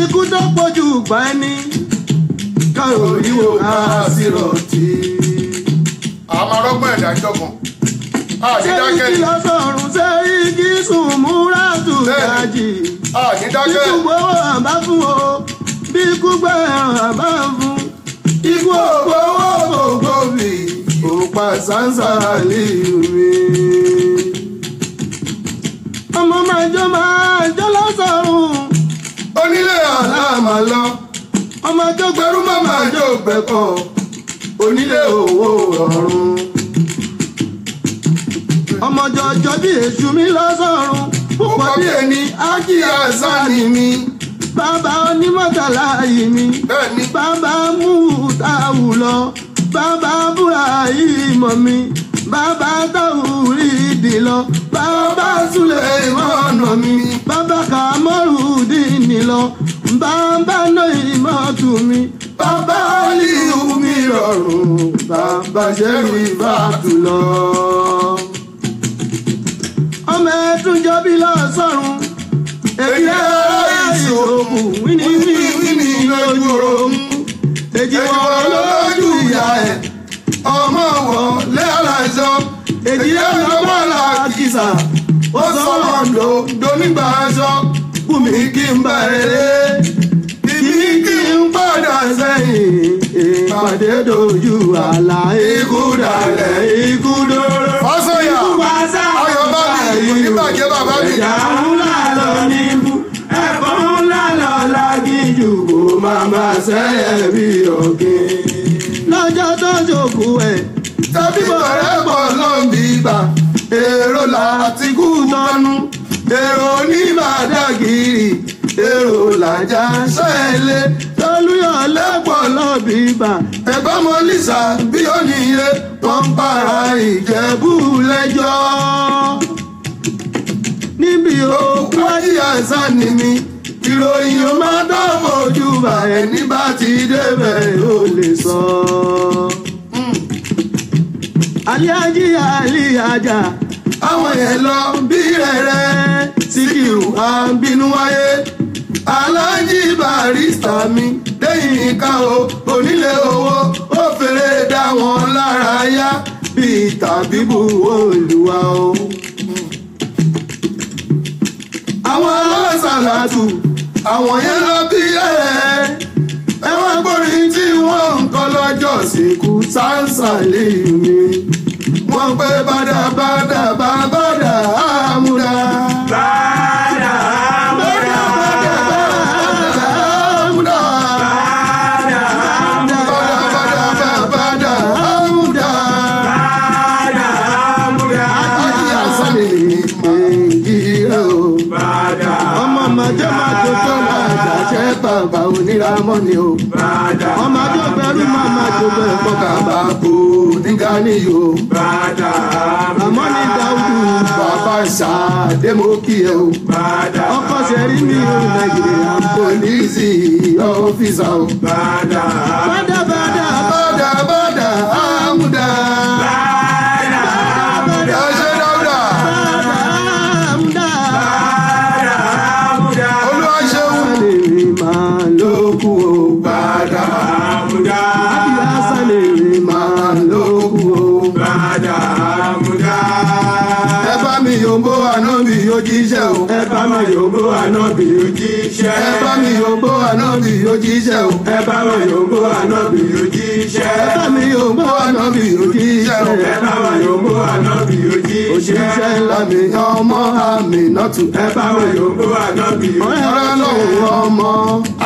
ikú tó pọ̀jù gbà ẹni káyọ̀ oríwò àṣírọ̀tì. àwọn arọ́gbọ́n ẹ̀dá ìjọkan ṣé igi ni lọ́sọ̀rùn ṣé igi sùn múra tù dájì. ikú gbowó àbá fún o bí ikú gbẹ ẹran àbá fún. ikú ògbówó pa sánsá lè mi. Ọmọ máa jó máa jó lọ́sọ̀rùn. Onílé àlámà lọ. Ọmọ tó gbẹrú má máa jó gbẹkọ onílé owó ọ̀run. ọmọ jọjọ bí èṣù mi lọ́sọ̀run púpọ̀ bí ẹni ájí àṣàní mi bàbá onímọ̀tàlá yìí mi bàbá mú táwù lọ. Bàbá búra yìí mọ̀ mi bàbá táwù rí ìdì lọ bàbá súlẹ̀ ìmọ̀nà mi bàbá kàmọ́rù dìní lọ bàbá náà ìmọ̀tù mi. Bàbá aliyu mi rọrùn bàbá ṣẹ́rù ìbátù lọ. ọmọ ẹ̀túnjọ́ bí lọ́sọ̀rùn èyí ẹ̀ ìṣòkù wíní wíní lójú oorun. Èjì wọn lójú ìyá ẹ̀ ọmọ wọn lẹ́ẹ̀láṣọ èjì ẹ̀ lọ́wọ́ làkìsà ó sọ̀rọ̀ ńlò donígbà aṣọ. Bùnmi kí n bá rere ìbí kí n padà sẹ́yìn. Ìpàdé dojú àlà ikú dalẹ̀ ikú dóró. sá. Ayọ̀ bá mi kò ní bàjẹ́ bàbá mi. Ẹ̀yà ńlá lọ ní ibú. Ẹ̀fọ́ ńlá lọ lágíjù kó máa máa sẹ́yẹ̀ bí ọ̀gẹ́. Lọ́jọ́ tó jòkó ẹ̀. Tàbí bọ̀rẹ́ pọ̀ lọ́nbí ibà èrò láti kú tọ́nu èrò ní bàdàgìrì èrò làjà sẹ́lẹ̀ tọ́lúyọ̀ lẹ́pọ̀ lọ́bí ibà ẹ̀gbọ́n mọ́ lisa bí ó níye wọ́n ń para ìjẹ̀bú lẹ́jọ́. Níbi òkú ayé àṣà ni mi ìròyìn ó máa dánwò ojú bá ẹni bá ti débẹ̀ ó lè sọ. aliaji aliaja àwọn yẹn lọ bí rẹ̀rẹ̀ síkìrù àbínú wáyé. Alájí barista mi lẹ́yìn ká o onílé owó ó fèrè dá wọn lára yá. Bíi tàbíbù olùwà o àwọn alásàlátù àwọn yẹn lọ bí ẹ ẹ wá gbórin tí wọ́n ń kọ lọ́jọ́ sìnkú sáńsà lè mi wọ́n pé bàdà bàdà bàbàdà àmúra. Bàdà oníramọ́ ni o. ọmọ àjọ bẹ̀rù màmá tó bẹ̀ kọ́ kàbá kú nígbà níyò. àmọ́ ní dáúdù bàbá ṣàdé mo kí ẹ o. ọkọ ṣẹ̀rí mi ò nàìjíríà pólísì ọ́fíìsà o. bàdà yóò jíṣẹ́ o. ẹ bá mi yòókù àná bí ojíṣẹ́. ẹ bá mi yòǹbó àná mi yóò jíṣẹ́ o. ẹ bá mi yòókù àná òṣìṣẹ́ ńlá mi ọmọ àmì nọ́tù. ẹ bá mi yòókù àná bí ọ̀rẹ́ ọlọ́run ọmọ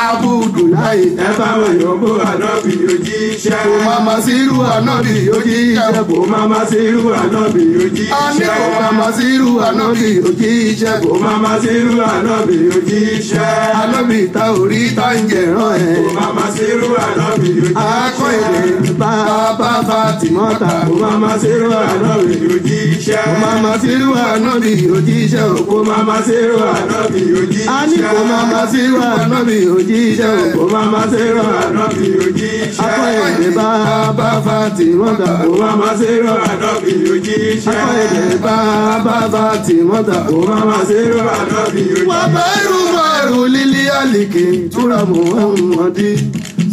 abudulayi. ẹ bá mi yòókù àná bí ojíṣẹ́. kò mama sírú àná mi yóò jíṣẹ́ o. kò máma sí irú àná bí a ní kò mama sírú àná mi yóò jíṣẹ́ o. kò máma sí irú àná bí ojíṣẹ́. àná mi ta orí ta ń jẹ̀rán ẹ̀. kò máma sí irú àná bí akọ ojíṣẹ́. èdè bàbá fatimọ́ta. kò máma sí irú àná bí ojíṣẹ́. kò mama sírú àná mi yóò jíṣẹ́ o. kò máma sí irú àná bí ojíṣẹ́. a ní kò máma sírú àná mi yóò jíṣẹ́ o. kò máma sí irú àná bí ojíṣẹ́.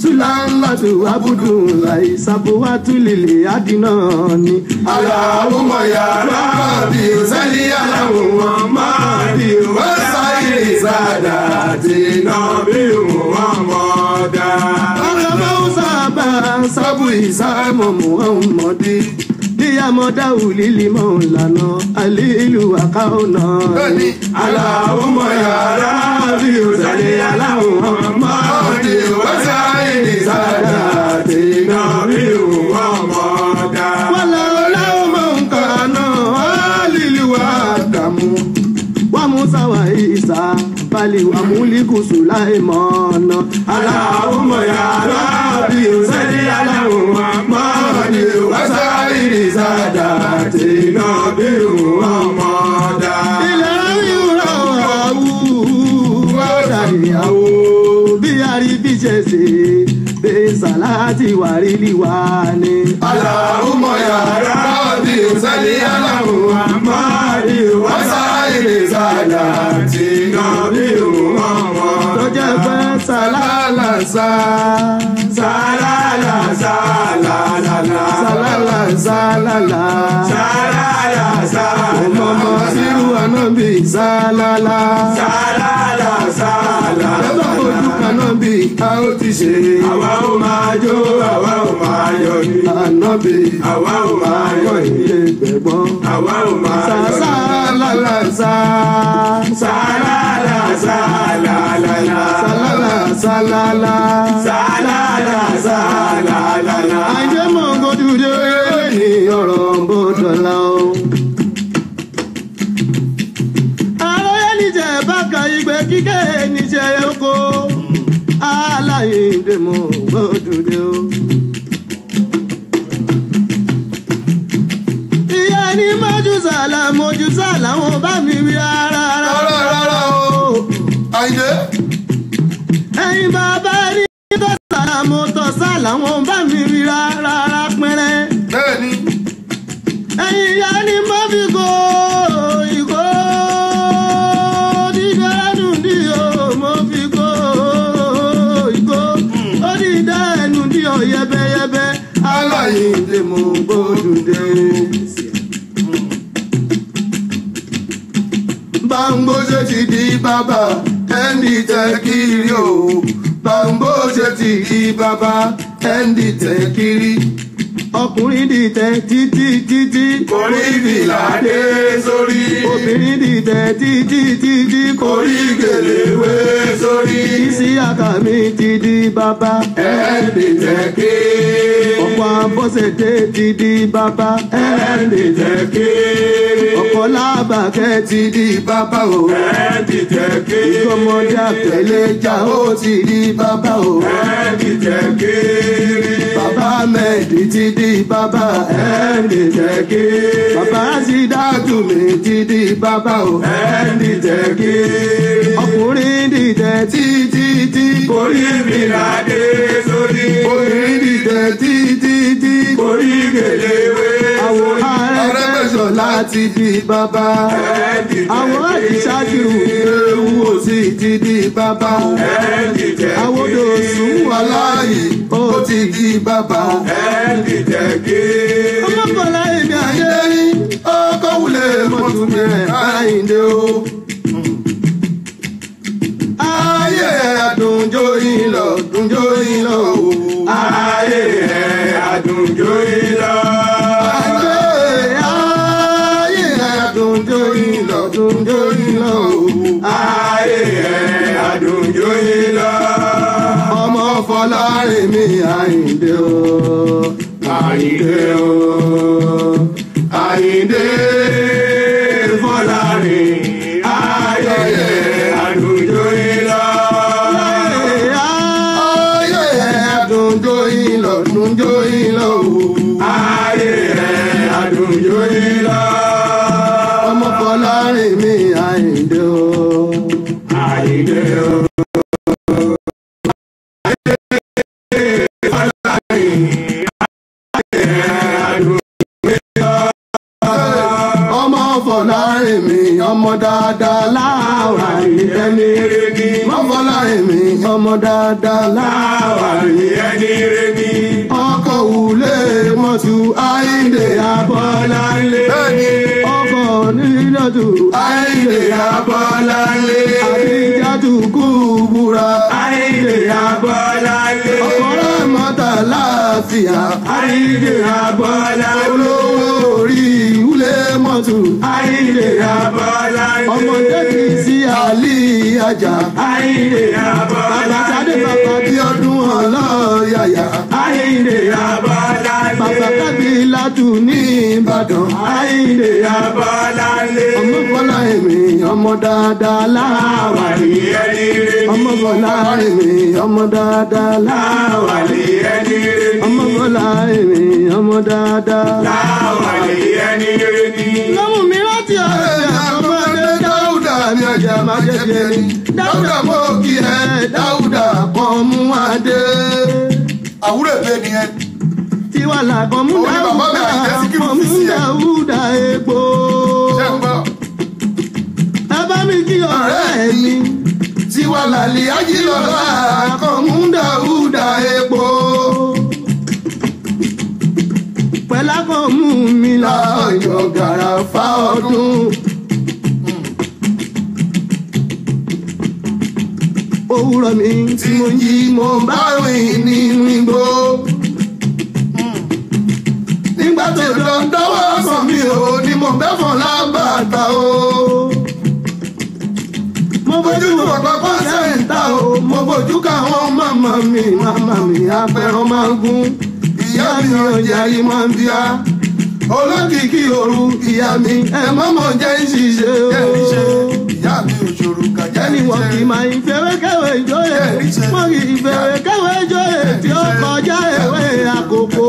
Akọ èdè bàbá fatimọ́ta. kò máma sí irú àná bí ojíṣẹ́. akọ èdè bàbá fatimọ́ta. kò máma sí irú àná bí ojíṣẹ́. wà bẹ́rù sálìkì túra muhammadi sùlánlàtù abudulayi sabuwatu lili adina ni. Allahumma ya Rabbi salli ala Muhammadi wa sayyidi sadati nabi Muhammada. Ọlọ́mọ sábà sábù ìsámọ̀ muhammadi. Díyàmọ́dá òlìlì mọ̀ sadati nabi Muhammada. Wàlá ọlọ́mọ nǹkan náà àdàmú. Wà Musa wà Ìsà balẹ̀ wà nabi Muhammada. Ilẹ̀ ìwúrọ̀ àwù wọ́dàdìyàwó bí àríbí ṣe ṣe bẹ́ẹ̀ sàláàtì wà rí liwà ni. Allahumma ya Rabbi salli ala Muhammadi wa sayyidi sadati nabi Muhammada. tó jẹ́ pé sàlálà sá. Salala salalala sàlálà sàlálà. Salala salala ọmọ sírù ànábì sàlálà. Salala salala kanábì a ó ti ṣe àwa ò máa jó àwa ò máa yọ̀ ní ànábì àwa ò máa yọ̀ ní ilé gbẹ̀gbọ́n. àwa ò máa yọ̀ ní. Sàlálà Salala salalala sàlálà sàlálà. salala salalala. Àìjẹ́ mọ̀ gbódúdé ní ọ̀rọ̀ bọ́dọ̀lá o. Àròyé níjẹ̀ bákan ìgbé kíkẹ́ níṣẹ́ oko. Aláìndé mọ̀ gbódúdé o. Ìyá ní mọ́jú sàlà mọ́jú sàlà wọn bá mi rí rárá. Rárá rárá o. Àyìndé. Ẹ̀yin bàbá rí tó sàlà mo tọ̀ sàlà wọn bá mi bàbá ẹni tẹ kiri o. Báńgbó ṣe ti di bàbá ẹni tẹ kiri. Ọkùnrin dìtẹ̀ títí títí Orí fìlà dé sórí. obìnrin dìtẹ̀ títí títí Orí gèlè wé sórí. ìsí àkàmì ti di bàbá Ẹ̀ẹ́dì tẹ̀ ké. ọ̀pọ̀ àbọ̀sẹ̀dé ti di bàbá Ẹ̀ẹ́dì tẹ̀ ké. ọ̀pọ̀ làbàkẹ́ ti di bàbá o. Ẹ̀ẹ́dì tẹ̀ ké. ìgbọ́mọdé àtẹ̀lẹ́jà ó ti di bàbá o. Ẹ̀ẹ́dì tẹ̀ ké. bàbá mẹ́ẹ̀dì ti di bàbá Ẹ̀ẹ́dì tẹ̀ ké. bàbá sídájú mi ti di bàbá o. Tẹ̀ ké. ọkùnrin dìtẹ̀ títí tí. Orí fìlà dé sórí. Obìnrin dìde títí tí. Orí gèlè wé sórí. Arẹ́gbẹ́sọ̀ láti di bàbá. Àwọn àdìsájú ewu ò sì ti di bàbá àwọn odòsù wà láàyè ó ti di bàbá. Ọmọkànlá èmi mi rẹ̀ àyìndé o. Deus. Dáadáa láwà ní ẹni rẹ ni. ọkọ̀ wulé mọ́tò àìlè abọ́láńlé Bẹ́ẹ̀ni. ọkọ̀ nílọ́tù àìlè abọ́láńlé àbíjáde kúbúra Àìlè Abọ́láńlé. rẹ̀ mọ́tà láàfíà Àìlè Abọ́láńlé. olówó orí ìwúlé mọ́tò Àìlè Abọ́láńlé. ọmọdé kì í sí àjà Àìlè bàbá Abọ́láńlé. Tádé bàbá bí ọdún ọlọ́yàyà Àìlè Abọ́láńlé. bàbá kábí látù ní ìbàdàn Àìlè Abọ́láńlé. ọmọ bọ́lá èmi ọmọ dáadáa láwà Àwàlí ẹni rẹ ni. ọmọ bọ́lá èmi ọmọ dáadáa láwà Àwàlí ẹni rẹ ni. ọmọ bọ́lá èmi ọmọ dáadáa. Àwàlí ẹni rẹ ni. lọ́mú mi láti ọ̀rẹ́ ọmọdé dáúdà ní ọjà máa jẹ́ bí ẹni. dáúdà mọ́ kí ẹ dáúdà kan mú adé. àwúrò èbé nìyẹn tiwa làkàn mú mi dáúdà kan mú dáúdà epo. ẹ bá mi kí ọ̀rẹ́ mi. tiwa làlẹ́ ajílọ́lá kan mú dáúdà epo. pẹ̀lá kan mú mi láàyò gàràfà ọdún. Òwúrọ̀ mi tí mo jí mo bá rìn nínú igbó. nígbà tó lọ dọ́wọ́ sàn mi ò ní mo bẹ́ fọ́n lábàtà o. mo bójú ọ̀pọ̀pọ̀ sẹ́ńtà o mo bójú káwọn màmá mi màmá mi apẹ̀rọ máa ń gún. ìyá mi ọjà yìí máa ń bíá. olókìkí òru ìyá mi ẹ mọ́mọ́ jẹ́ ìṣiṣẹ́ o ìyá mi òṣòro kàjá ẹni wọn kì í máa ń fẹ́rẹ́ kẹ́wẹ́ ìjọyè wọn kì í fẹ́rẹ́ kẹ́wẹ́ ìjọyè tí ó kọjá ìwé àkókò.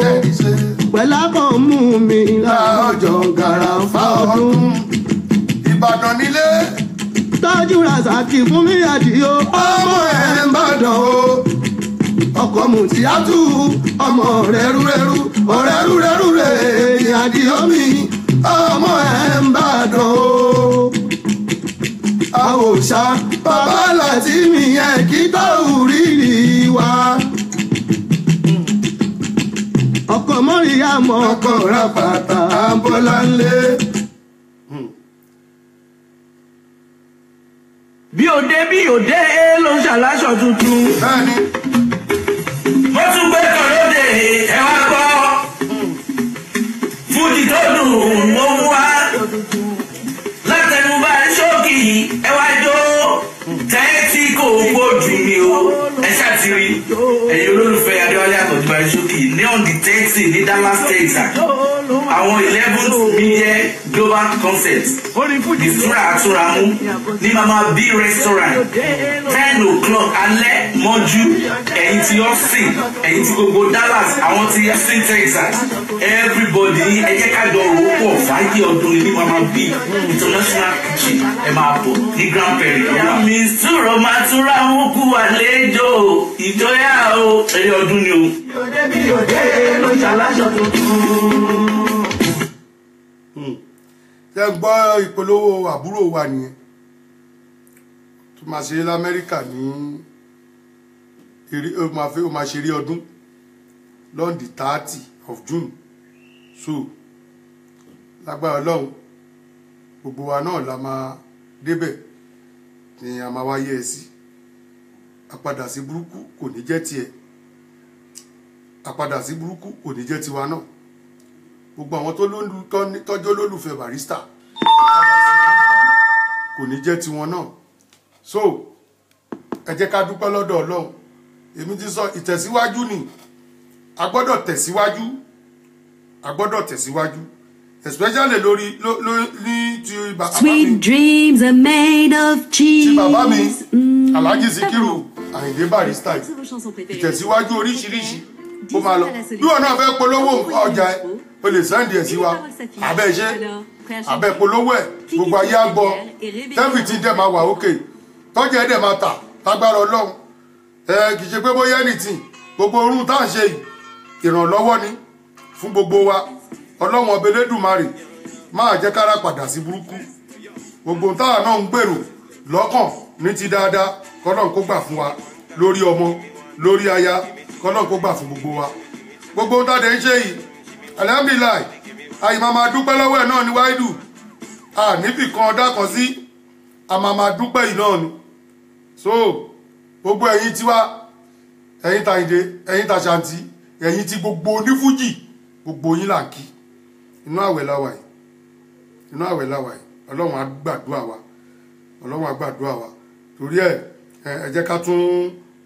Pẹ̀lú akọ̀ mú mi láọjọ́ gàràfà ọdún. ìbàdàn nílé. Tọ́jú rasaki fún mi àdìo ọmọ ẹ̀ ń bàdàn o. Ọkọ̀ mùtíátù ọmọ rẹ̀rúrẹ̀rú ọ̀rẹ́rúrẹ́rú rẹ̀ ní àdìo mi. Ọmọ ẹ̀ ń bàdàn o àwòṣà bàbá láti mi yẹn kí tó rírì wá. ọkọ̀ mọ́ríyá mọ́ ọkọ̀ ra bàtà bọ́láńlé. bí òde bí òde ló ń ṣàlàṣọ tuntun. bẹ́ẹ̀ni mo tún gbé kan lóde ẹ wá gbọ́. fújì tó dùn mo ẹ ṣàtìrí ẹ̀yin olólùfẹ́ adéwálé àtọ̀jùbá ṣókì ní the thirty ní Dallas Texas. àwọn eleven million global concert ìtura àtúramú ní mama b restaurant. Ten o'clock alẹ́ mọ́jú ẹ̀yin tí austin ẹ̀yin tí gbogbo dallas àwọn tí austin texas. Everybody ẹ jẹ́ ká jọ rò pọ̀. Fàájì ọdún ní mama b international kitchen. Ẹ máa bọ̀ ní grand prairie. ìyá mi sùrọ̀ máa túra mú kú àlejò. Ìjọyà o. Ẹ̀yẹ ọdún ni o. òde bí òde ló ṣàlàṣọ gbọ́ ìpolówó àbúrò wa nìyẹn? Tó máa ṣe lamẹ́ríkà ní ó máa ṣe eré ọdún lọ́ndì thirty of june. So lágbára ọlọ́run gbogbo wa náà la máa débẹ̀ ni a máa sí. Àpadà sí burúkú kò ní jẹ́ tiẹ̀ àpadà sí burúkú kò ní jẹ́ tiwa náà. Gbogbo àwọn tọ́jú olólùfẹ́ barista kò ní jẹ́ tiwọn náà. So ẹ jẹ́ ká dúpẹ́ lọ́dọ̀ ọlọ́run. Èmi ti sọ ìtẹ̀síwájú ni. A gbọ́dọ̀ tẹ̀síwájú. A gbọ́dọ̀ tẹ̀síwájú. Especially lórí ló- ló- ní ti bàbá mi. Sweet dreams are made of cheese. ti bàbá mi alhaji sikiru chansons préférées. ìtẹ̀síwájú oríṣiríṣi ó máa lọ. Bí wọn náà fẹ́ polówó ọjà ẹ o lè sẹ́ndì ẹ̀ sí wa. Abẹ́ iṣẹ́ abẹ́ polówó ẹ̀ gbogbo ayé á gbọ́. tẹ́fì tí dẹ̀ máa wà òkè. Tọ́jà ẹ̀ dẹ̀ máa tà lágbára ọlọ́run. Ẹ kì í ṣe pé bóyá ẹnìtì gbogbo orun tá à ń ṣe ìrànlọ́wọ́ ni fún gbogbo wa. Ọlọ́run ọbẹ̀ lẹ́dùnmarè máa jẹ́ kára padà sí burúkú. Gbogbo táwa náà ń gbèrò lọ́kàn ní ti dáadáa kọ́nà kó gbà fún wa lórí ọmọ lórí aya kọ́nà kó gbà fún gbogbo wa. Gbogbo ohun táde ń ṣe yìí alihamdulilayi àyè máa máa dúpẹ́ lọ́wọ́ ẹ̀ náà ní wáìdù à níbì kan ọ̀dà kan sí a dúpẹ́ yìí náà ni. So gbogbo ẹ̀yin tiwa ẹ̀yin tàyíndé ẹ̀yin tàṣàǹtì ẹ̀yin ti gbogbo onífújì gbogbo yín là ń kí. Inú àwẹ̀ la yìí. Inú àwẹ̀ la yìí. Ọlọ́run á wa. Ọlọ́run á wa. Torí ẹ ẹ jẹ́ ká tún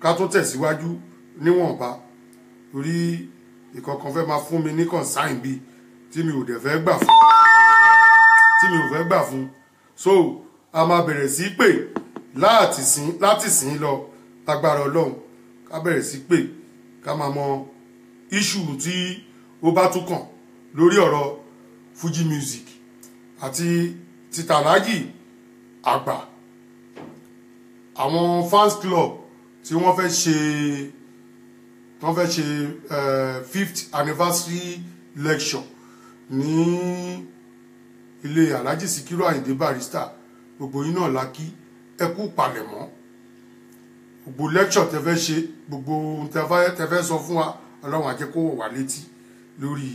ká tún tẹ̀síwájú níwọ̀nba torí ìkọ̀kan fẹ́ máa fún mi ní consign bíi tí mi ò dẹ̀ fẹ́ gbà fún tí mi ò fẹ́ gbà fún. So a máa bẹ̀rẹ̀ sí pè láti sìn láti sìn lọ lágbára ọlọ́run. Ká bẹ̀rẹ̀ sí pè ká máa mọ iṣu tí ó bá tún kàn lórí ọ̀rọ̀ fuji music àti títàlájì àgbà àwọn fans club tí wọ́n fẹ́ ṣe wọ́n fẹ́ ṣe fifth anniversary lecture ní ilé alhaji sikiru ayinde barrister. Gbogbo yín náà la kí. Ẹ kú palẹ̀mọ́. Gbogbo lecture tẹ fẹ́ ṣe gbogbo tẹ fẹ́ sọ fún wa ọlọ́run á jẹ́ kó wá létí lórí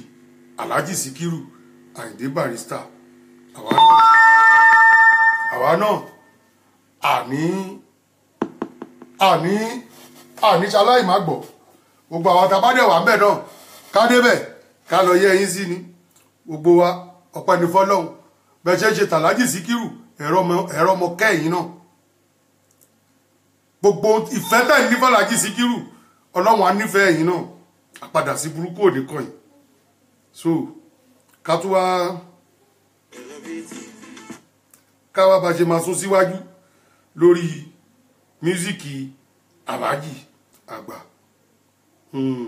alhaji sikiru ayinde barrister. Àwa náà àwa náà àní àní àní ṣaláì má gbọ́ gbogbo àwọn tabadẹ wà ńbẹ̀ náà ká débẹ̀ ká lọ yẹ ẹyin sí ni. Gbogbo wa ọpẹ́ ní fọ́lọ́run. Bẹ́ẹ̀ ṣe ń ṣe tàlájì síkírù ẹ̀rọ ọmọ kẹ́yìn náà. Gbogbo ìfẹ́ tẹ̀ ní fọ́lájì síkírù ọlọ́run á nífẹ̀ẹ́ ẹ̀yìn náà. Àpadà sí burúkú òde kọ̀yìn so ká tún wá ká wá bá ṣe máa sún síwájú lórí mísíkì aláàjì àgbà hmm.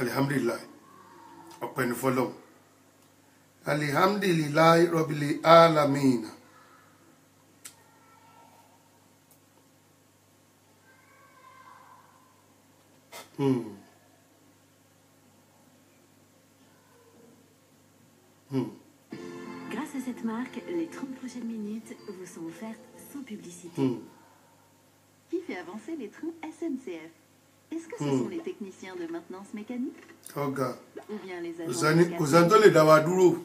alihamdulilayi ọpẹ́ ní fọ́lọ́run alihamdulilayi rọbìlì alamina hmm. Hmm. Grâce à cette marque, les 30 prochaines minutes vous sont offertes sans publicité. Hmm. Qui fait avancer les trains SNCF Est-ce que ce sont les techniciens de maintenance mécanique ọ̀gá ou bien les agents kò sẹ́ni tó lè dá wa dúró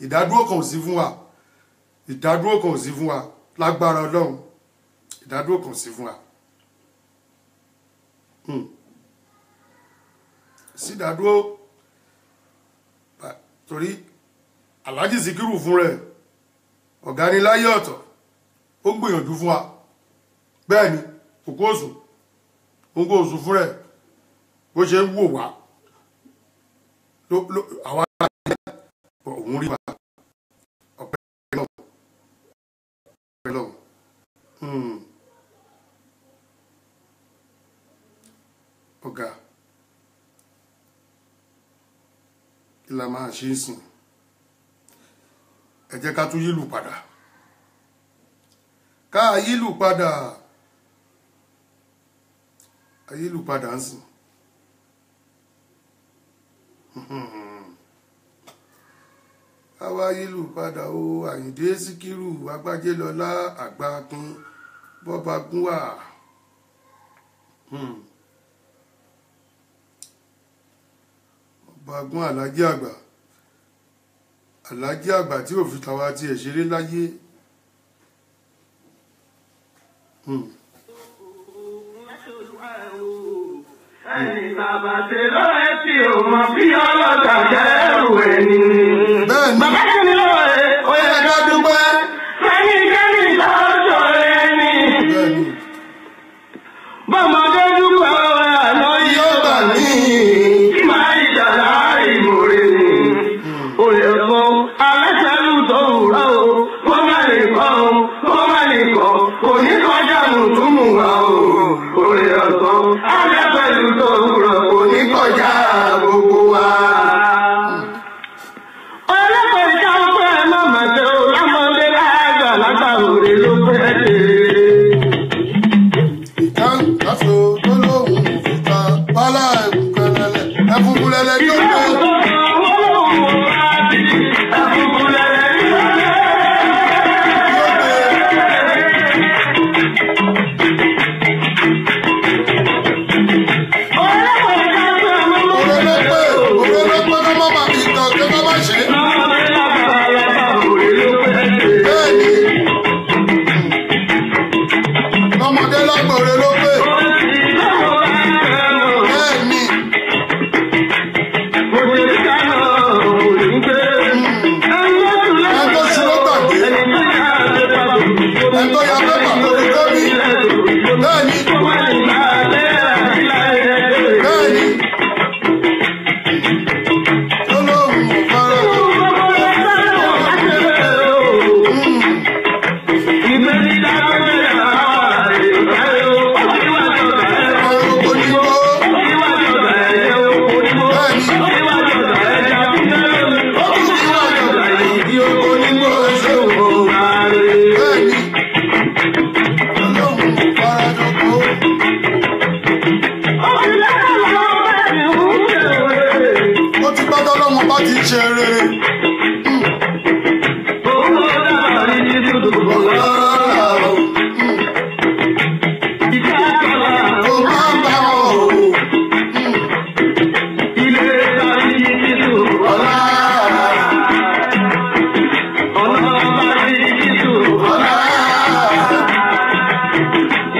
ìdádúró kan ò sí fún wa. Ìdádúró kan ò sí fún wa. Lágbára ọlọ́run. Ìdádúró kan ò sí fún wa. Hmm. sí ìdádúró. Ba- torí alhaji sikiru fún rẹ̀. Ọ̀gá ni láyé ọ̀tọ̀. Ó ń gbìyànjú fún wa. Bẹ́ẹ̀ ni òkú ń òsùn fún rẹ̀ bó ṣe ń wò wá ló àwa òun rí wa. Ọpẹ́ náà Hmm. ọ̀gá kí la máa ṣe é sìn? Ẹ ká tún yílù padà. Ká yílù padà ayílù padà ń sìn àwa yílù padà o àyìndé síkírù agbájélọlá àgbàkin bọba gúnwà Hmm. ọba gún alájí àgbà alájí àgbà tí ò fi tàwa tiẹ̀ ṣeré láyé Hmm. Ẹni bàbá ṣe lóore tí o mọ bí ọlọ́dà kẹrù ẹni. bẹ́ẹ̀ sobre los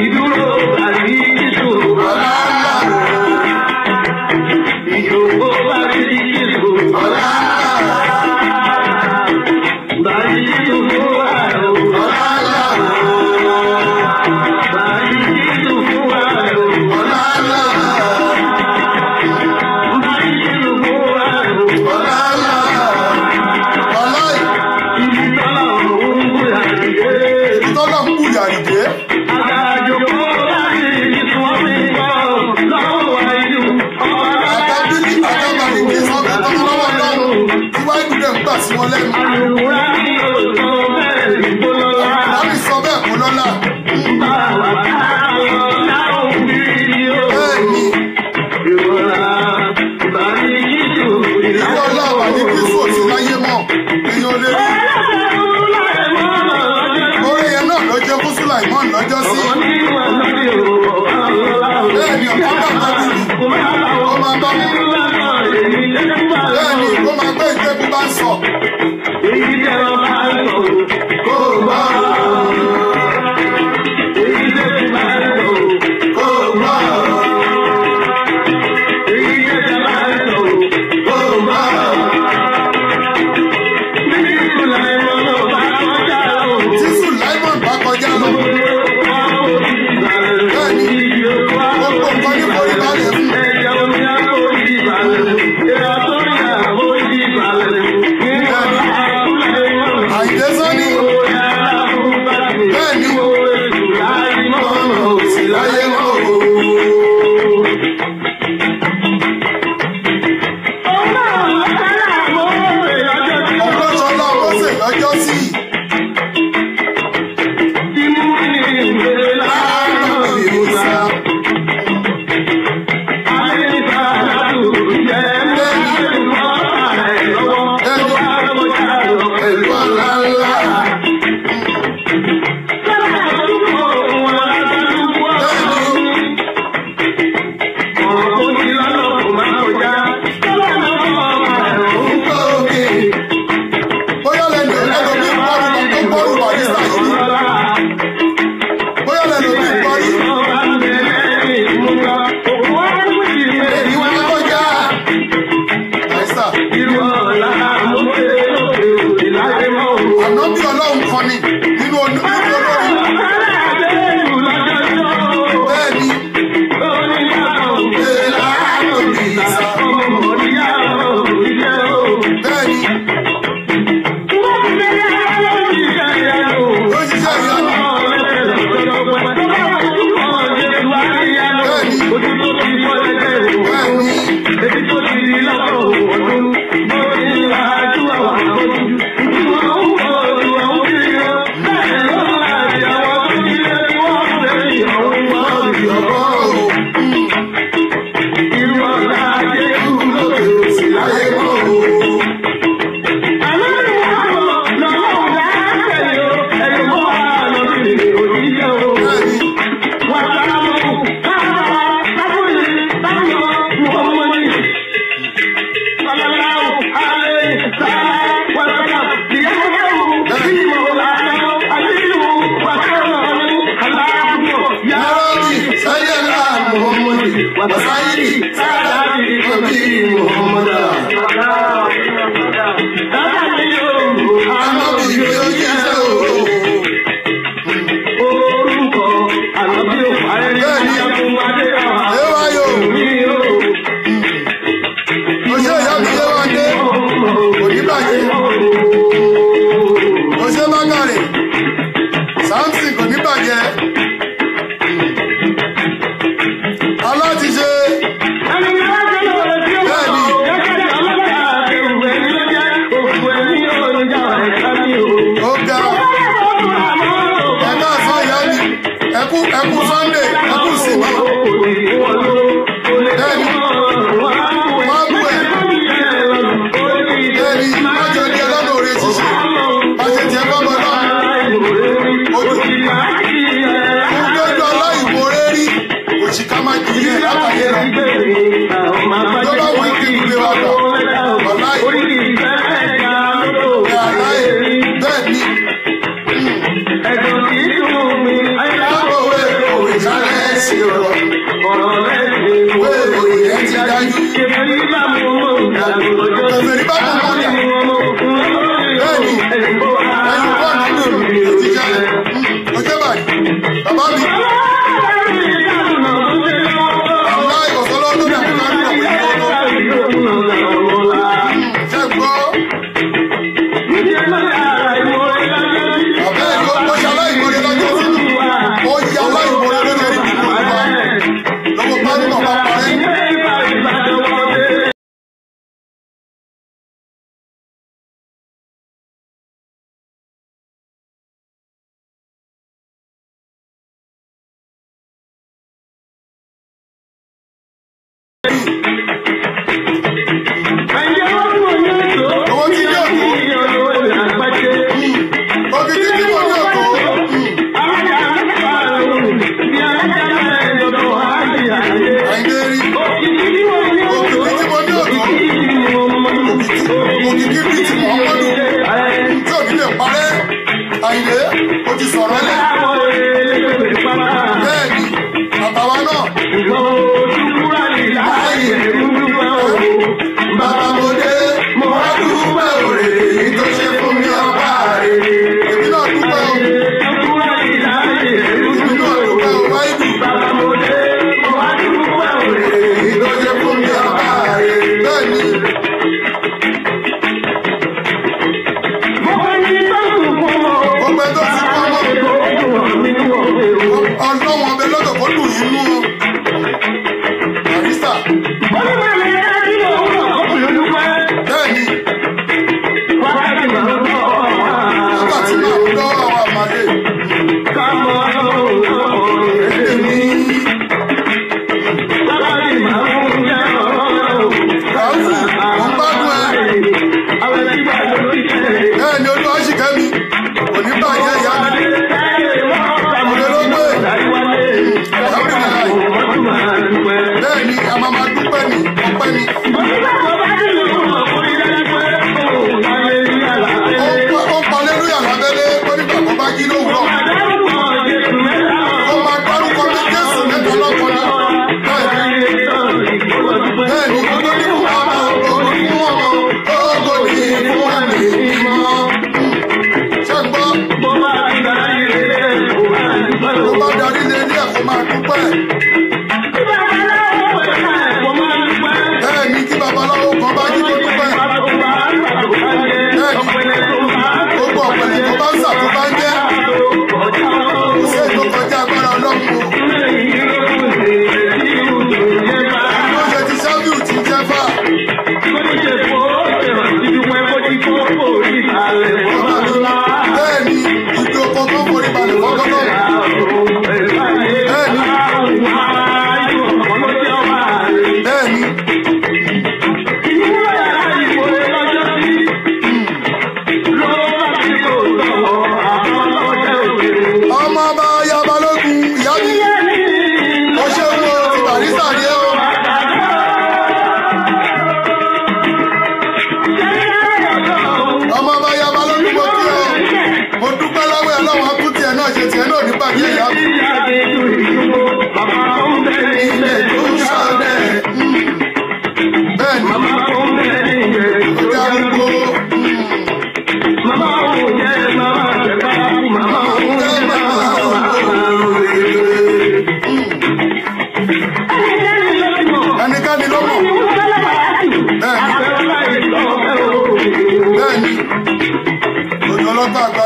y duro.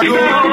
Chicago.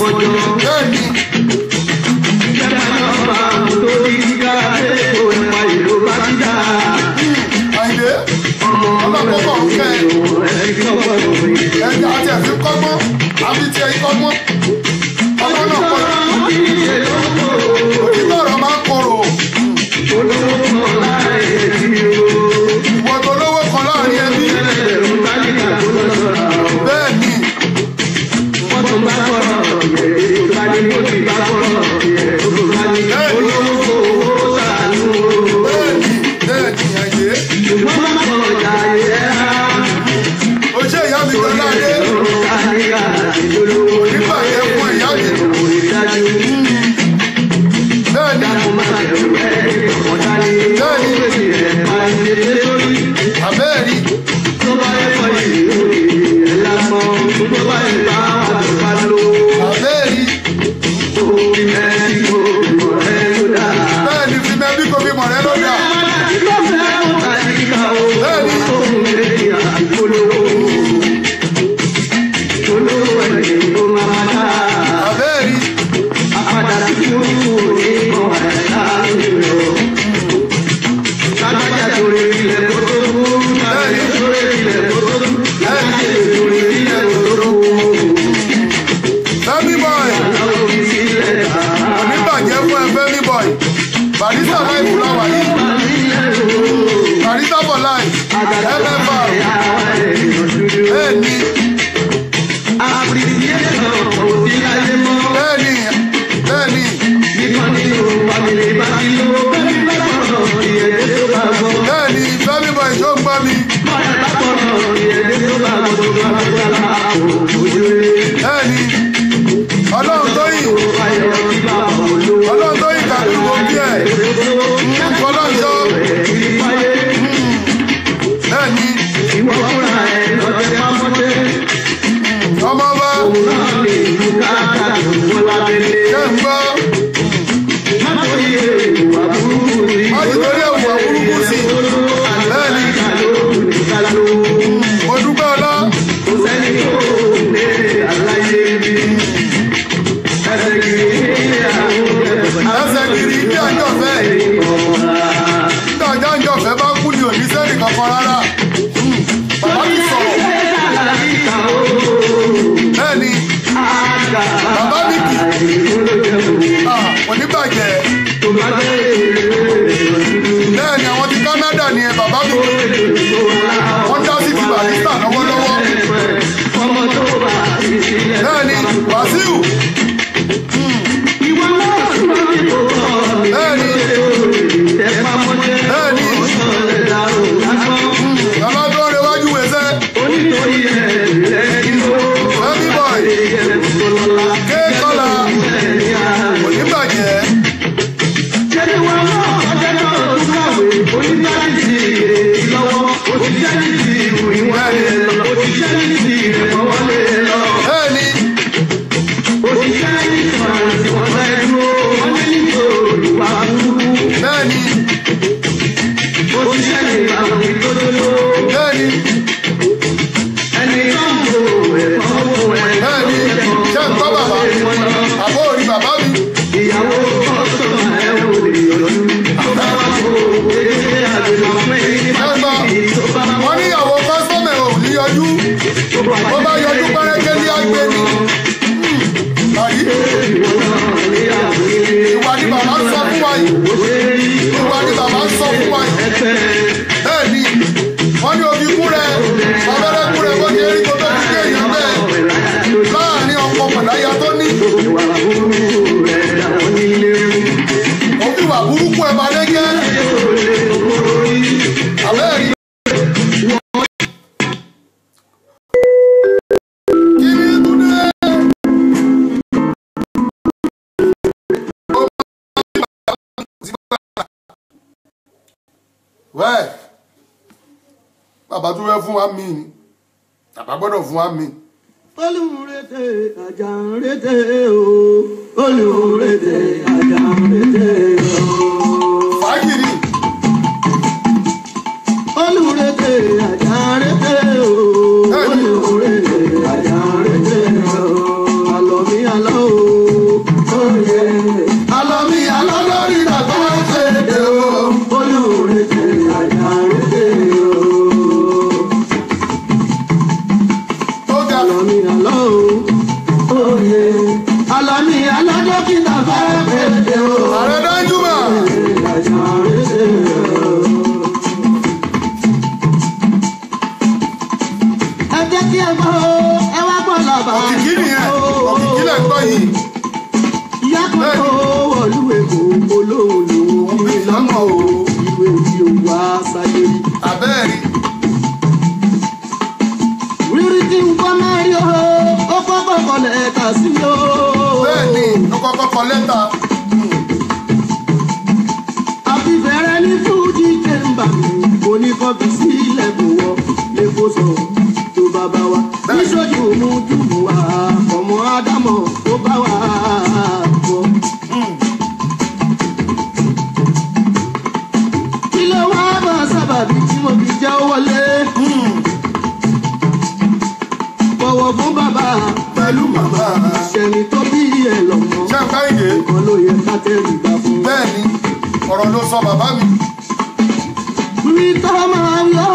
Kó tó wẹ́ẹ̀ bàbá tó fẹ́ fún wa mí ni bàbá gbọ́dọ̀ fún wa mí. olùrètè àjà o olùrètè àjà o. fàájì. ẹ jẹ́ kí ẹ gbọ́ ẹ wá gbọ́ lọ́ba. òkìkí nìyẹn òkìkí lẹ gbọ́ yìí. ìyá kan tó olúwe kò olówó ni wọ́n fi lọ́nà o ìwé tí o wá sáyé. àbẹ́ẹ̀rí. rírí tí n kọ́ mẹ́rin o ó kọ́kọ́ kọ lẹ́tà sí o. bẹ́ẹ̀ni ó kọ́kọ́ kọ lẹ́tà. àfi ní fújì tẹ̀ ń bà oníkọ́bí sílẹ̀ bò wọ́ lè kó tó bàbá wa. Bíṣọ́jú mú dùnmù wá, ọmọ Ádámọ̀ tó bá wà bọ̀. Kí ló wá máa sábàbí tí mo fi jẹ́ wọlé? Hmm. Bọ̀wọ̀ fún bàbá pẹ̀lú màmá. Ṣẹ̀ni tó bí ẹ lọ́mọ. Ṣé n káyìndé? Nǹkan ló yẹ ká tẹ̀lé gbà fún. Bẹ́ẹ̀ni, ọ̀rọ̀ ló sọ bàbá mi. Mi máa ń lọ,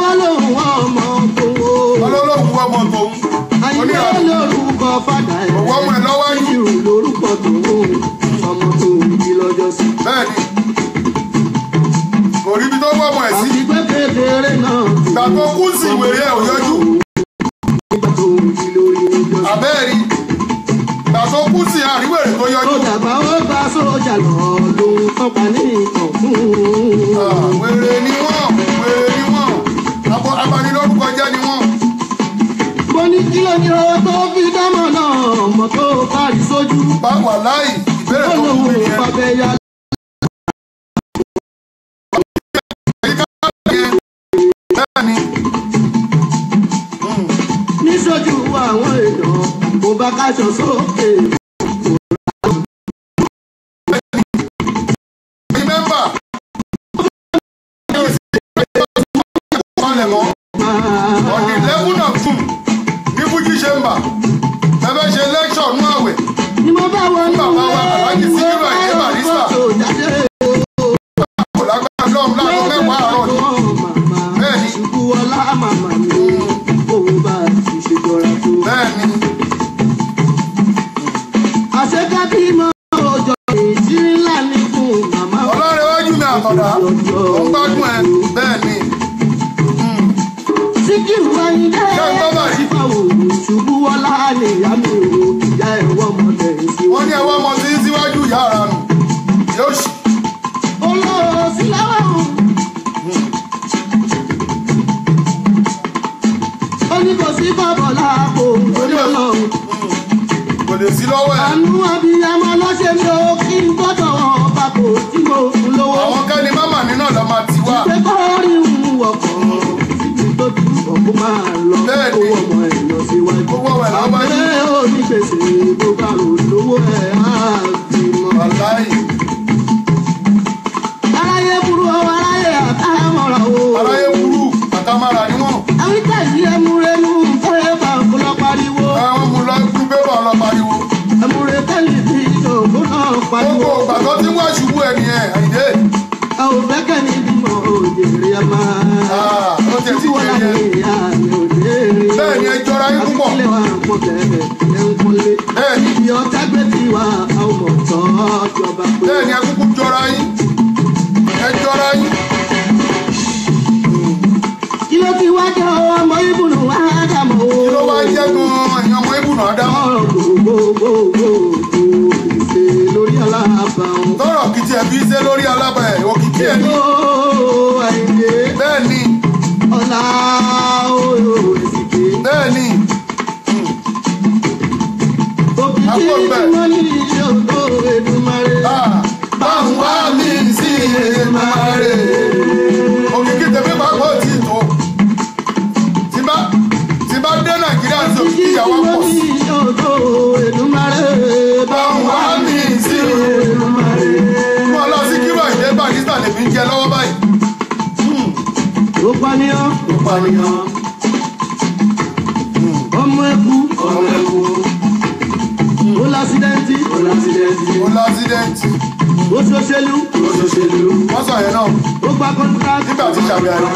wọ́n lòun ọmọ tó wó. ọlọ́lọ́hùn ọmọ tòun àyìnbó lórúkọ fàdà ẹ̀. òwò ọmọ ẹ̀ lọ́wọ́ yìí ìrù lórúkọ wó ọmọ ń bí lọ́jọ́ sí. bẹ́ẹ̀ ni kò rí ibi tó wọ́ ọmọ ẹ̀ sí àti pé kékeré náà. ìgbà tó kú sí ìwéré ẹ̀ ò yọjú àbẹ́ẹ̀rí ìgbà tó kú sí àríwèrè tó yọjú ó dàgbà ó bá sójà lọ lóhun ní bá wà láì ìbéèrè tó ò nìyẹn níṣojú àwọn èèyàn kò bá káṣọ sókè. Bẹ́ẹ̀ ni ẹ kúkú jọra yín. Ẹ jọra yín. Kí ló ti wá jẹ́ ọmọ ìbùnú Ádámù. Kí ló wá jẹ́ gan-an ẹ̀yin ọmọ ibùnà ádámù. Gbogbogbò lórí tọrọ kìtì ẹ̀ fi ṣe lórí alábà ẹ̀ òkìkí ẹ̀ ní bẹ́ẹ̀ ni ọ̀la òyò èsìké. bẹ́ẹ̀ ni Àpò báwo wá mi sí Èdùmàrè òkìkí tẹ̀mí bá kọ́ tí tó tí bá dé nàìjíríà sí òkìkí Òkìkí ìyàwó pọ̀ sí wá mi sí Èdùmàrè. wọn lọ sí kíwà ìdè barista lèmi ń jẹ lọ́wọ́ báyìí Ó pànìyàn. Ó pànìyàn. Ọmọ ẹkú. Ọmọ ẹkú. Ó lásídẹ́ǹtì. Ó lásídẹ́ǹtì. ó ásídẹ́ǹtì Ó ṣòṣèlú. wọ́n sọ yẹn náà Ó gba kọ́ńtàkì. nígbà tí sàbí àná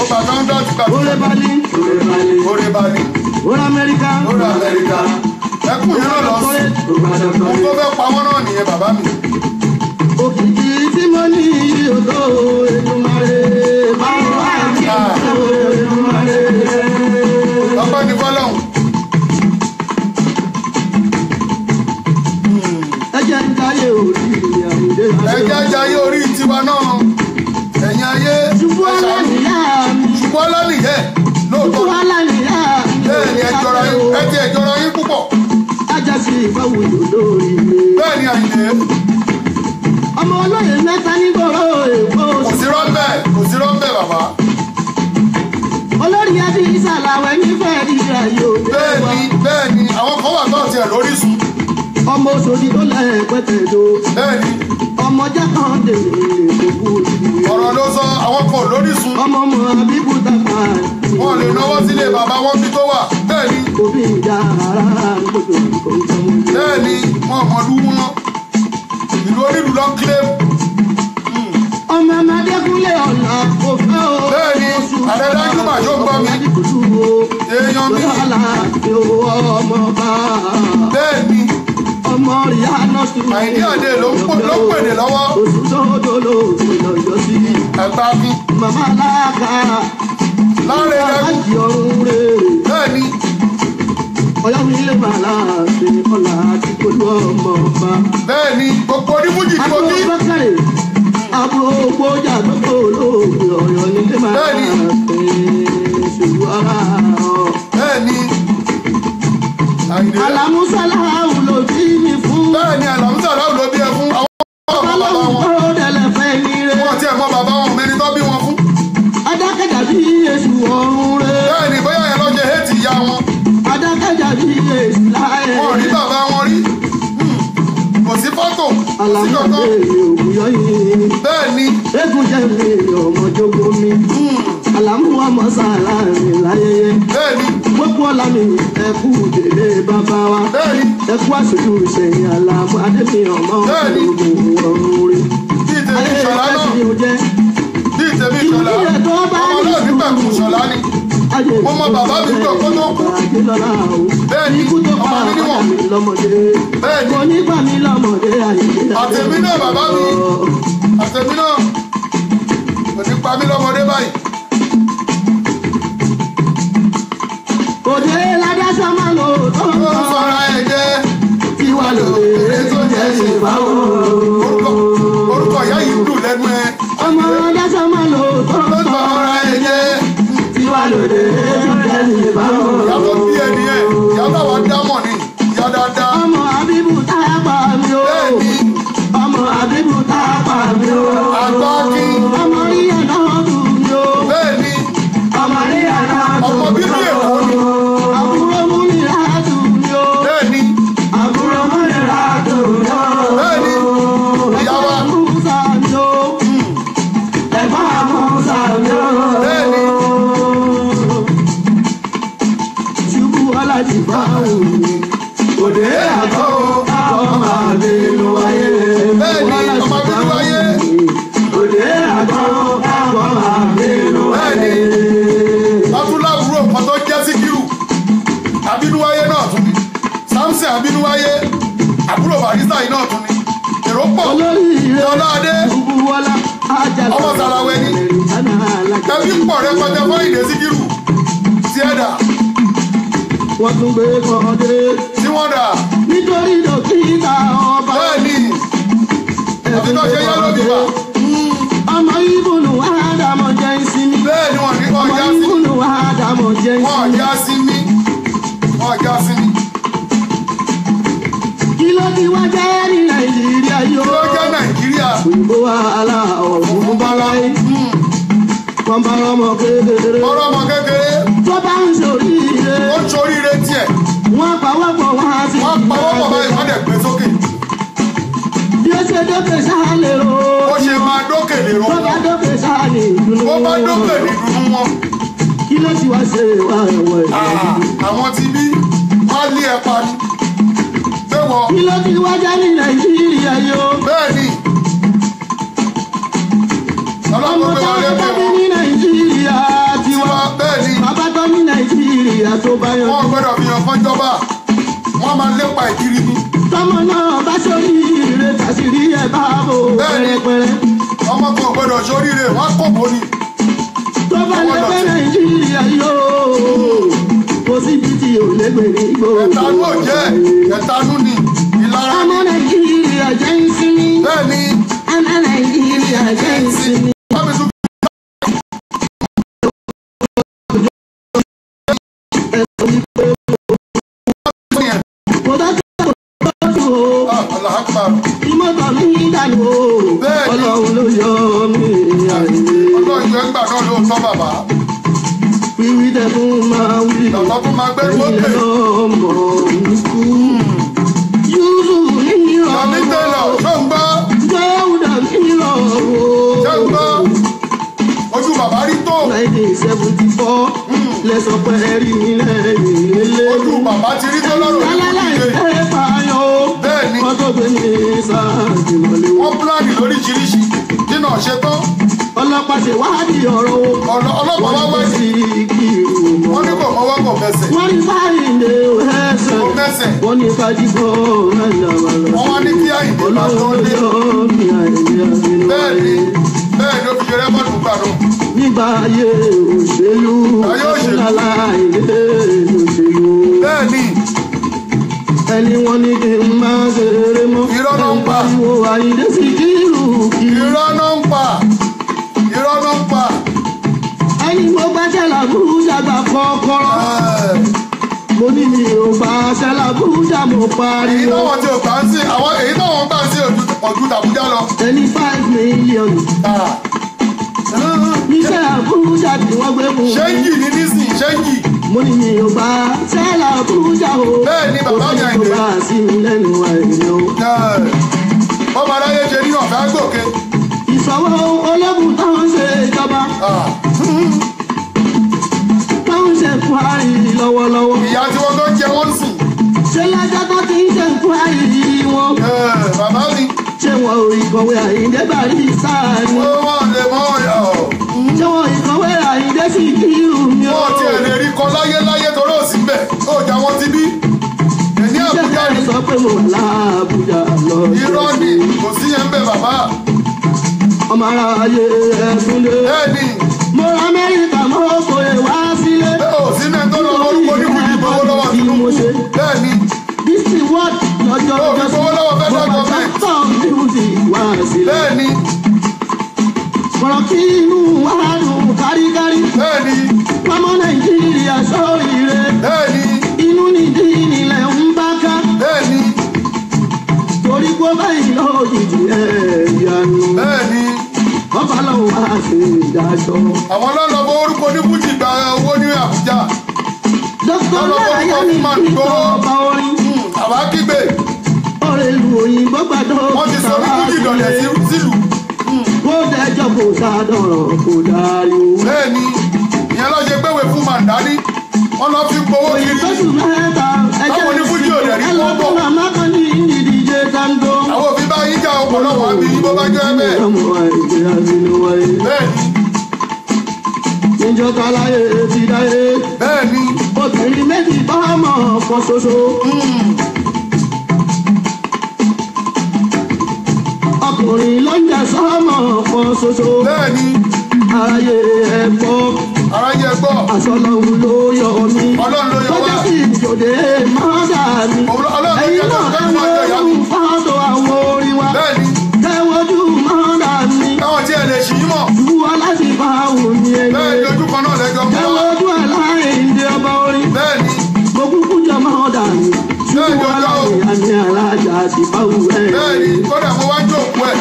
ó bá káńtà tí Ó gbà Bálí. Ó lé Bálí. ó rí balẹ̀ Ó lé Amẹ́ríkà. ó rí amẹ́ríkà ẹkùn yẹn náà lọ sí gba dọ́kítọ́rẹ́. tó fẹ́ pa wọ́n náà nìyẹn bàbá mi Òkìkí tí mo ní òdò Èdùmàrè. Báwo wá ní jẹ́ ń jáyé orí ẹjẹ́ tiwa náà. Ẹ̀yin ayé Ṣùgbọ́n lánìyẹ lóòótọ́. Bẹ́ẹ̀ ni ẹjọ́ra yín ẹ ti ẹjọ́ra yín púpọ̀. Ajásí ìfọwọ́jò lórí ilé. bẹ́ẹ̀ ni àyìnlé Ọmọ olóyè mẹ́ta nígboro Èkó. kò sí rọ́ńbẹ́ kò sí rọ́ńbẹ́ bàbá. Olórí ẹbí ìsàlàwẹ̀ nífẹ̀ẹ́ dé bẹ́ẹ̀ wa. ni bẹ́ẹ̀ ni àwọn kan wà tó tiẹ̀ lórí sùn Ọmọ Òṣòdì tó lẹ̀ pẹ́tẹ́dó. bẹ́ẹ̀ ni Ọmọ Jákàndé èkó ìwé. ọ̀rọ̀ ló sọ àwọn kan lórí sùn Ọmọ ọmọ Abíbú Tàpá. wọn lè náwó sílé bàbá wọn bí tó wà bẹ́ẹ̀ bẹ́ẹ̀ni òbí ìjà ara gbogbo nǹkan tó un. bẹ́ẹ̀ni wọn mọ̀lú wọn ìlú onílù lọ kílẹ̀mù ọmọ ọmọdékúnlé ọ̀nà kò fẹ́ o. Bẹ́ẹ̀ni, Adédájú mà yóò gbọ́ mi. èèyàn mi Lọ́la ti owó àìní àdé ló ń pèdè lọ́wọ́ tó ẹ̀gbá mi Màmá aláàkà. láre ọ̀run rè. bẹ́ẹ̀ni Ọ̀yọ́ mi lè máa láàṣẹ ọ̀la àti polú ọmọ ọba. bẹ́ẹ̀ni gbogbo mo Àbúrò bí. Àbúrò gbójà gbogbo olóògbé Ọ̀yọ́ nílé máa láàṣẹ ṣùgbọ́n ara ọ̀. Fún. bẹ́ẹ̀ni àlàmúsà láwù ló bí ẹ fún àwọn ọmọ bàbá wọn wọn tiẹ̀ mọ bàbá wọn mẹni tó bí wọn fún Adákẹ́jà bí èṣù ọ̀run rẹ̀. bẹ́ẹ̀ni bóyá yẹn lọ́jọ́ hétì ìyá wọn Adákẹ́jà bí èṣù láyé. wọn rí bàbá wọn rí Hmm. kò sí fọ́tò sí kankan yìí. bẹ́ẹ̀ni Eégún jẹ́ mi ọmọdógó mi. Àlàmú ọmọ sàlá mi láyẹyẹ. bẹ́ẹ̀ni Gbogbo ọ̀la mi ẹ̀kú délé bàbá wa. Ẹ̀kú àṣojú ìṣẹ̀yìn àlàmú Adémi ọmọ ògùn ọ̀run tèmi Ayé ni ó jẹ́. Ìdílé tó bá ní ni. Mo mọ bàbá mi gbọ́ kó tó kú. Tó pa ọmọ mi níwọ̀n. lọ́mọdé àyè. àtẹ̀mí náà bàbá mi. Àtẹ̀mí náà. Kò ní pa mí lọ́mọdé báyìí Òde ládásá máa lò tó ń ó ń bọ̀. sọra ẹ̀ jẹ́ Tí wà lòdì eré tó jẹ́ sí ìbáwò. orúkọ orúkọ ìyá yìí dùn lẹ́nu ẹ Ọmọ ládásá máa lò tó ń ó ń bọ̀. sọra ẹ̀ jẹ́ Tí wà lòdì eré tó jẹ́ sí ìbáwò. ìyá tó bí ẹni ẹ ìyá táwa dámọ̀ ni ìyá dáadáa Ọmọ Àbíbù tá a pa mí o. Ọmọ Àbíbù tá a pa mí o. àgbọ̀ kí Ọmọ Ọmọ Sàràwẹ̀ ni. ẹbí pọ̀ rẹpẹtẹ fún ìdè síkírù tí ẹ dà Wọ́n tún gbé kan dé. tí wọ́n dà Nítorí dókítà ọba. bẹ́ẹ̀ni àti náà ṣe yá lóbi bá Ọmọ ìbùnú Ádámọ̀ jẹ́ ìsinmi. bẹ́ẹ̀ni wọ́n ní Ọmọ já sí ìbùnú Ádámọ̀ jẹ́ wọ́n ìsinmi. Wọ́n bá ọmọ kékeré. ọ̀rọ̀ ọmọ kékeré Tó bá ń ṣoríire. ó ń ṣoríire tiẹ̀ Wọ́n pawọ́pọ̀ wọ́n á sì. wọ́n pa wọ́n pọ̀ báyìí wọ́n dẹ̀ gbé sókè Bí ó ṣe dókè sáálé o. ó ṣe máa dókè lè rọ Tó bá dókè sáálé ìdùnnú. bó bá dókè lè dùn wọn Kí ló ti wá ṣe ìwà ẹ̀wọ̀ Ah, ìlú? àwọn ti bí wọ́n lé ẹ pa pé wọ́n Kí ló ti wá ní Nàìjíríà yóò? bẹ́ẹ̀ ni Ọmọ ọlọ́run pé tó wọ́n lé bá wọn ní Nàìjíríà tiwa. Bàbá tó ní Nàìjíríà tó bá yan. wọ́n gbọ́dọ̀ fi hàn fọ́njọba wọ́n máa lépa ìkiri ni Tọ́mọ náà bá sórí ire tàṣírí ẹ̀ bá bò pẹ́rẹ́pẹ́rẹ́. ọmọ kan gbọ́dọ̀ ṣoríire wọ́n kò bó ni Tó bá lè fẹ́ Nàìjíríà yóò. Kò síbi tí ò ní gbòòrò. ẹ̀tanú ò jẹ́ ẹ̀tanú ni ìlara Ọmọ Nàìjíríà jẹ́ ìsinmi. bẹ́ẹ̀ ni Ọmọ Nàìjíríà jẹ́ ìsinmi. bámi Ìmọ̀tọ̀ mi dànù. Ọlọ́run ló yọ mí àyè. ọlọ́run ń gbà náà ló tọ́ bàbá Wíwí tẹ̀kún máa wí. tún máa gbé lókè Ọmọ ìkú. Yusuf ní yọmí tẹ́lọ̀ ọ̀rọ̀. ṣó ń gbọ́ Dáúdà ní ṣé ń ọ̀rọ̀. gbọ́ ojú bàbá rí tó nineteen seventy four lẹ́sọ̀ pé rí mi lẹ́yìn ilé. ojú bàbá ti rí tó lọ́rọ̀ Wọ́n tó pílánì lóríṣiríṣi dínà ṣe tán Ọlọ́pàá ṣe wádìí ọ̀rọ̀ o. ọ̀nà ọlọ́pàá wá Wọ́n wáyé ní kí kí irú mọ́. wọ́n ní kò mọ́wọ́ kò mẹsẹ̀ Wọ́n ní báyìí ní ẹsẹ̀. kò mẹsẹ̀ Wọ́n ní kájíkọ́ ẹ̀dá wà lọ. wọ́n wá ní kí àyìnbó bá tó dé yọ mí àìní àbínú bẹ́ẹ̀ ni ayé. bẹ́ẹ̀ ni ó fi ṣe rẹ́mọ̀dù gbàdùn Nígbà ayé òṣèlú. Ayé òṣèlú. Aláìlé òṣèlú. bẹ́ẹ̀ ni Ẹni wọ́n ní kí n máa ṣeré mọ́. Irọ́ ló ń pa. Ìwọ àyíndé sí kírù kí. irọ́ ń pa irọ́ ń pa Ẹni mo bá ṣẹlẹ̀ Abuja gbà kọ́kọ́rọ́. Mo ní mi ò bá ṣẹlẹ̀ Abuja mo èyí pariwo. náà wọ́n ti ò ń sí àwọn èyí náà wọ́n gbà ń sí ojú ọ̀jú tàbújá lọ. Ẹni five million. Níṣẹ́ Abuja tí wọ́n gbé fún mi. ṣéǹgì ní nísìnyí ṣéǹgì Mo ní mi ò bá ṣẹlẹ̀ Abuja o. Bẹ́ẹ̀ ni bàbá mi Kò Àyìndé. bá sí mi lẹ́nu àìní o. Ọmọ aráyé ṣe ní ọ̀fẹ́ gòkè. Ìṣòwò ológun táwọn ṣe ìjọba. Táwọn ṣe kwari lọ́wọ́lọ́wọ́. ìyá tí wọ́n tó jẹ wọ́n sìn. Ṣé lájọ́ tó ti ń ṣe kwari wọn? Ẹ̀, bàbá mi Ṣé wọn ò ìkọ̀wé Àyìndé bàrí sáà ni? ó wọ́n lè mọ́ ọ̀yọ́. Ṣé wọn ìkọ̀wé Àyìndé sì kírù ni o? wọ́n ti ẹ̀ lè rí kọ láyé láyé torí òsì mbẹ̀ ó jà wọ́n ti bí. ẹ̀ní àbújá ni bẹ́ẹ̀ sọ pé mo wà láàbùjá lọ? irọ́ ni kò sí yẹn ń bẹ̀ bàbá. Ọmọ ara ayé ẹ̀sùn lé. bẹ́ẹ̀ ni Mo ra Amẹ́ríkà mo kò lè wá sílé. bẹ́ẹ̀ ò sí náà tó lọ orúkọ oníkùnrin gbowó lọ́wọ́ Tinubu. bẹ́ẹ̀ ni Bísí wọ́ọ̀d lọ́jọ́ Ó fi gbowó Kọ̀rọ̀ kí inú dùn káríkárí. bẹ́ẹ̀ ni Ọmọ Nàìjíríà sóríire. bẹ́ẹ̀ ni Inú nìdí nílẹ̀ ń bá ká. bẹ́ẹ̀ ni Torí kó báyìí lójijì ẹ̀ yanu. bẹ́ẹ̀ ni Ọba lọ́wọ́ wá sí ìdájọ́. àwọn lọ́nà bó orúkọ oníkùnrin gba owó ní àbújá. Dókítà orúkọ ní fún máa kíkọ́ gbowó. ọba orin. àbá kígbe Ọ̀rẹ́ lu òyìnbó gbàdọ̀. wọ́n ti sọ oníkùnrin dọ̀lẹ̀ sí- sílùú. Kó dẹjọ́ kò sádọ̀rọ̀ kò dárí o. bẹ́ẹ̀ ni ìyẹn lọ́ọ́ ṣe gbéwèé fún màndání wọ́n lọ fi gbowó kiri Òyìnbóṣù mẹ́ta ẹjẹ́ Àwọn onífújì ò dẹ̀ rí kọ́kọ́. ẹlọ́dún àmákaní ìdíje tango. àwọn òbí bá yín já ọ̀pọ̀lọpọ̀ àbí bó bá jẹ́ bẹ́ẹ̀ Ọmọ àìsè àbínú wáyé. bẹ́ẹ̀ ni Níjọ́ káláyé ti dáyé. bẹ́ẹ̀ ni Obìnrin méjì bá ọmọ ọ̀kan ṣoṣo. Ọkùnrin ló ń jẹ sọ́mọ ọ̀kan ṣoṣo. bẹ́ẹ̀ ni Ayé ẹ̀gbọ́. ara yẹ gbọ́ Àṣọlọ́run ló yọ mí. Ọlọ́run ló yọ wá. Lọ́jọ́ sí ìjòdè mọ́dà mi. Òun- Ọlọ́run ló Ẹ̀yin yọ náà wá. ẹ Ọlọ́run ló yọ wá. wo fọ́tò àwọn orin wa. bẹ́ẹ̀ ni Ẹ wojú mọ́dà mi. káwọn tí ẹ lè ṣì í mọ̀ Ìwọ láti bá wò ní bẹ́ẹ̀ ni ẹgbẹ́. ojú kan náà lẹ́jọ́ Ẹ wa wojú aláìndé ọba orin. bẹ́ẹ̀ ni Mo kúkú jọ mọ́dà mi ìwọ aláwọ̀ àti alájà àti báwo ẹ̀. bẹ́ẹ̀ni kódà mo wá jòkó ẹ̀.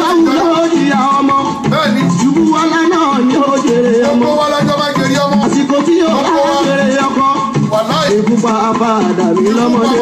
báwo ló di ọmọ. bẹ́ẹ̀ni. jùbú wọlé náà ni ó jèrè ọmọ. gbogbo wọlé tó bá jèrè ọmọ. àsìkò tí yóò bá jèrè ọkọ. wàláì. ikú pa àdàbí lọ́mọdé.